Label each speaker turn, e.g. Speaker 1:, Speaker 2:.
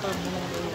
Speaker 1: todo mundo.